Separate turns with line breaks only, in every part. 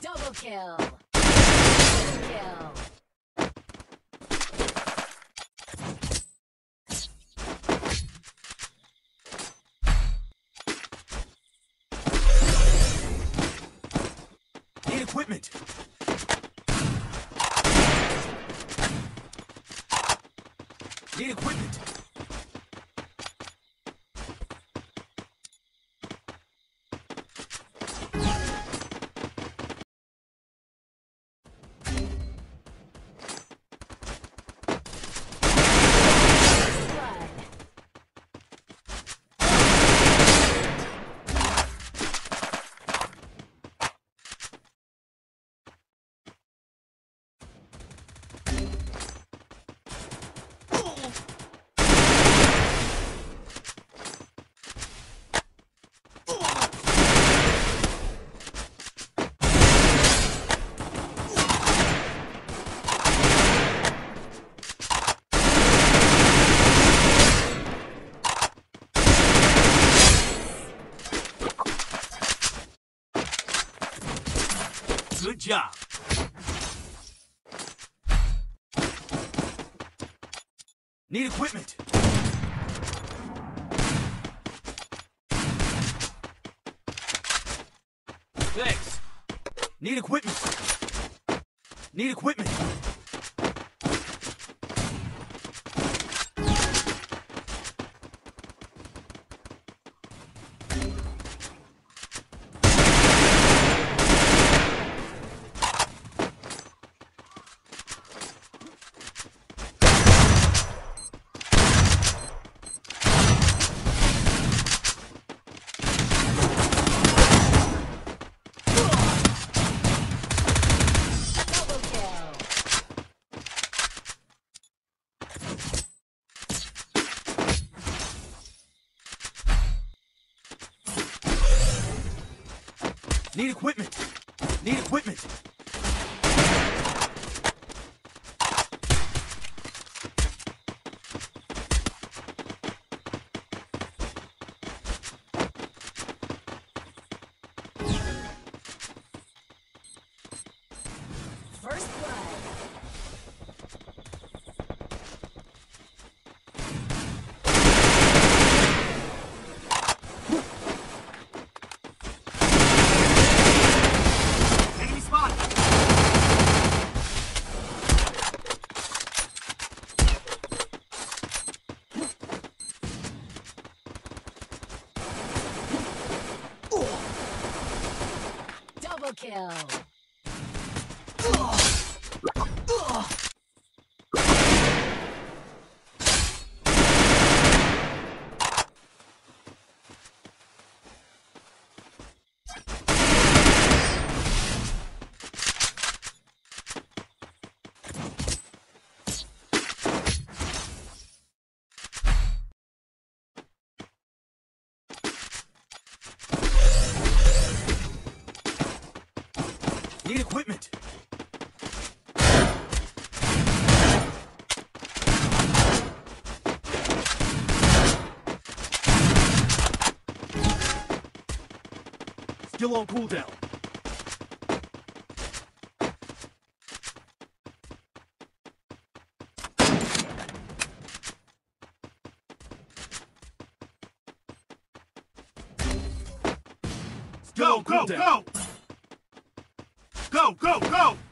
Double kill. Double kill.
Need equipment. Need equipment. Job. Need equipment. Thanks. Need equipment. Need equipment. Need equipment. Need equipment.
Kill.
Need equipment. Still on cooldown. Still
Go, go,
cooldown.
go! Go, go, go!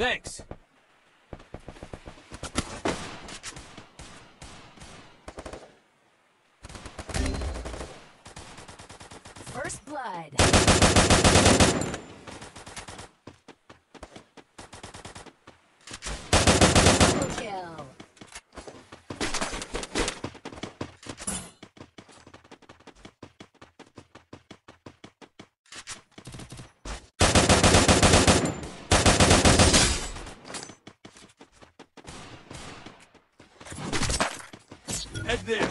Thanks.
First blood. Double kill.
Head there.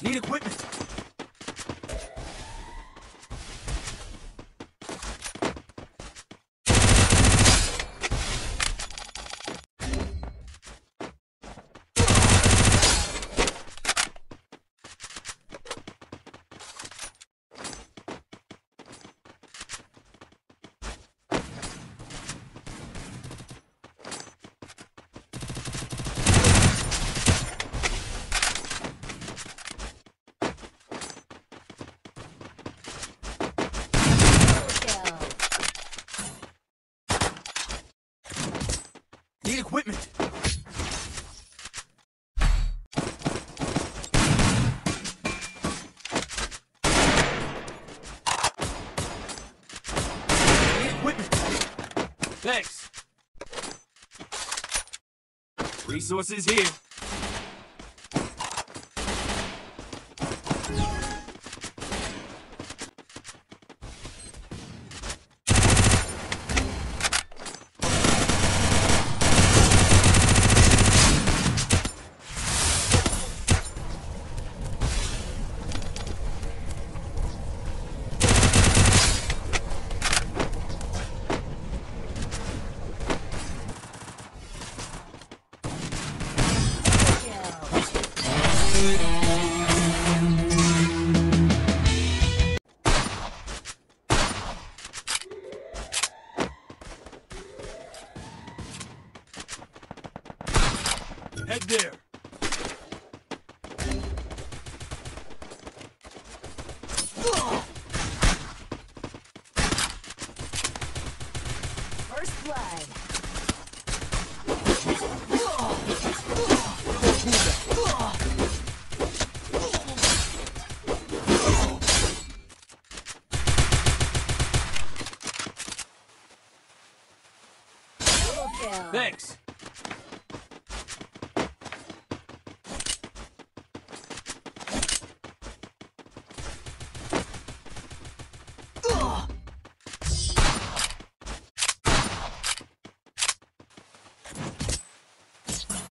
Need equipment.
Double kill.
Need equipment. Thanks. Resources here.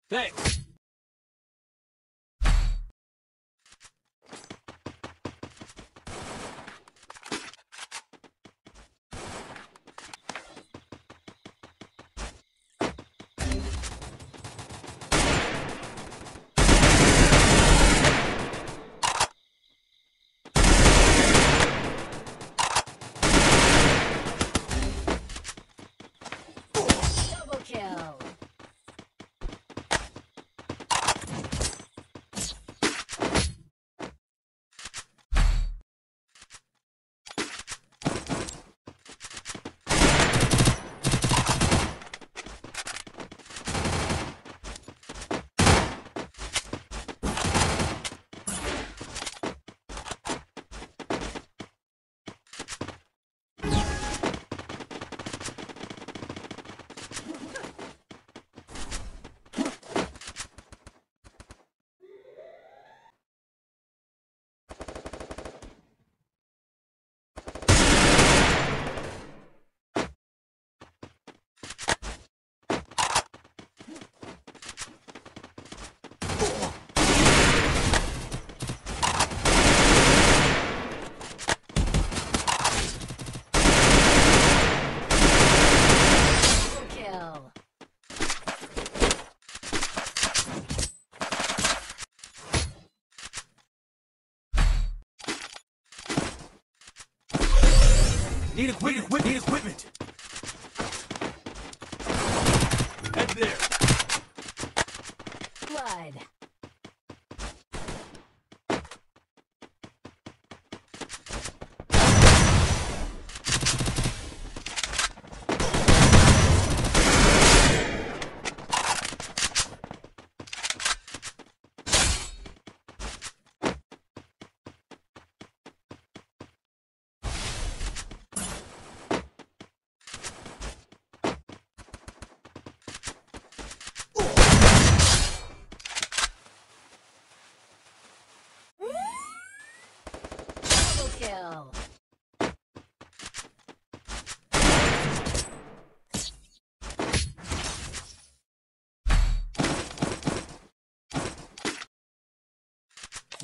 Thanks.
Double kill.
Need equipment. Need equipment. Head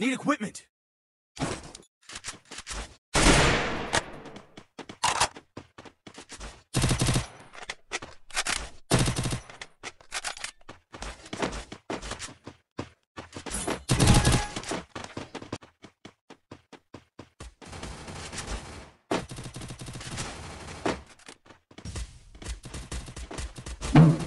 Need equipment. Mm-hmm.